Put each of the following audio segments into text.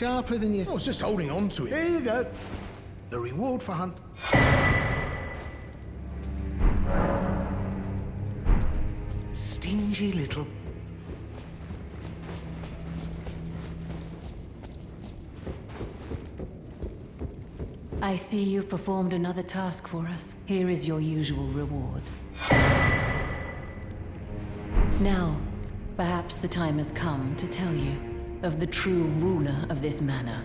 sharper than you... I was just holding on to it. Here you go. The reward for hunt. Stingy little... I see you've performed another task for us. Here is your usual reward. Now, perhaps the time has come to tell you of the true ruler of this manor.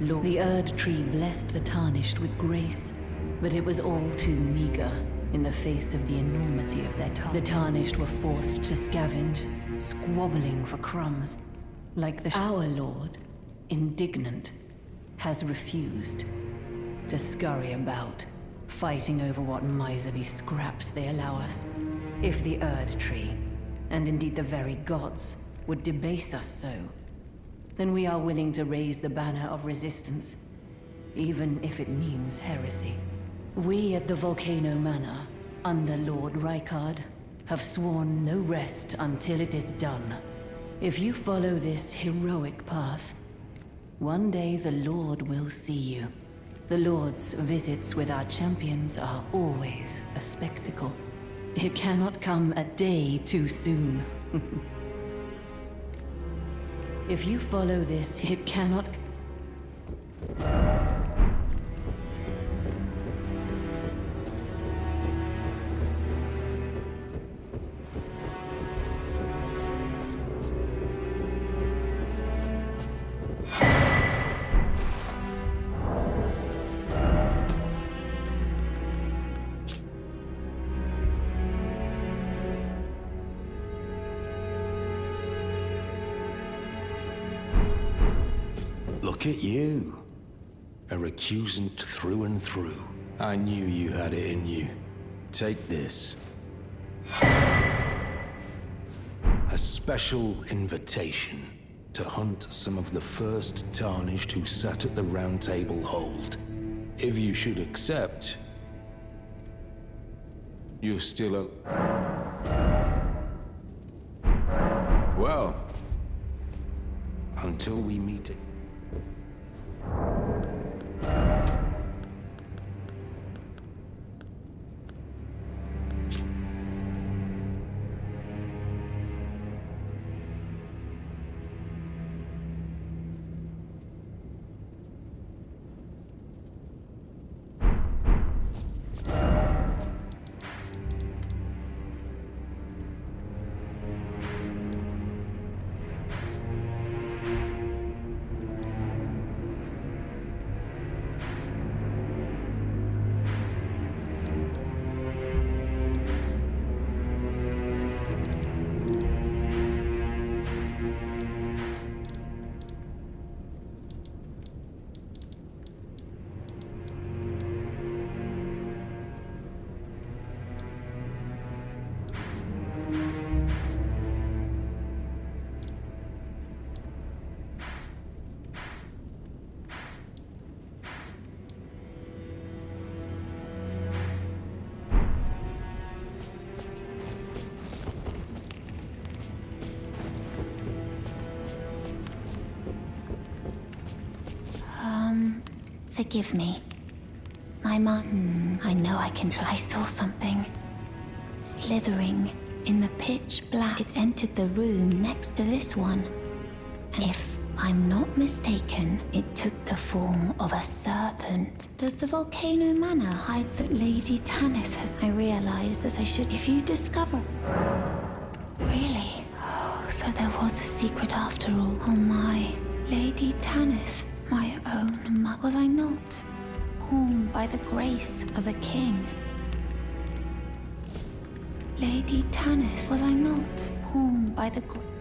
Lord, the Erd Tree blessed the Tarnished with grace, but it was all too meager in the face of the enormity of their task. The Tarnished were forced to scavenge, squabbling for crumbs, like the... Our Lord, indignant, has refused to scurry about, fighting over what miserly scraps they allow us. If the Erd Tree, and indeed the very gods, would debase us so, then we are willing to raise the banner of resistance, even if it means heresy. We at the Volcano Manor, under Lord Rykard, have sworn no rest until it is done. If you follow this heroic path, one day the Lord will see you. The Lord's visits with our champions are always a spectacle. It cannot come a day too soon. if you follow this, it cannot... recusant through and through. I knew you had it in you. Take this. A special invitation to hunt some of the first Tarnished who sat at the Round Table Hold. If you should accept, you're still a... Well, until we meet it. Forgive me. My mum, I know I can try. I saw something slithering in the pitch black. It entered the room next to this one. And if I'm not mistaken, it took the form of a serpent. Does the Volcano Manor hides at Lady Tanith as I realize that I should. If you discover. Really? Oh, so there was a secret after all. Oh my. Lady Tanith, own. Was I not born by the grace of a king? Lady Tanith, was I not born by the grace?